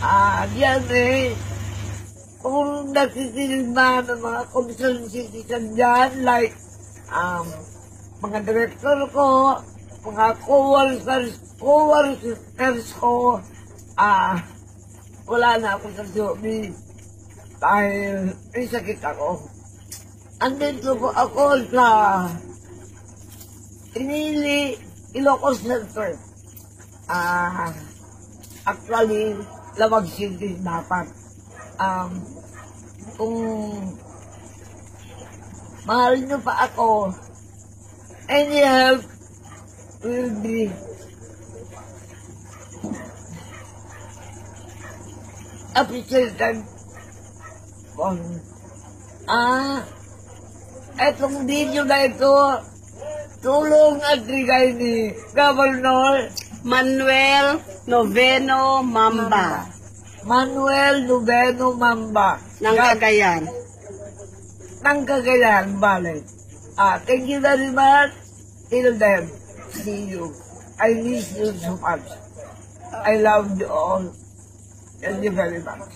Yan eh. Kung nakikinig man ng mga concerned citizen dyan, like, um, mga director ko, mga co-workers, co-workers ko, ah, wala na ako sa jobi dahil may sakit ako. Andito po ako sa Inili, Ilocos Center. Ah, actually, Lamag City dapat. Um, kung mahal niyo pa ako, any help will be appreciated. Um, ah, etong video na ito, tulong at bigay ni Governor Manuel Noveno Mamba Manuel Lubeno Mamba ng Cagayan. ng Cagayan Valley. Ah, thank you very much. Till then, see you. I miss you so much. I love you all. Thank you very much.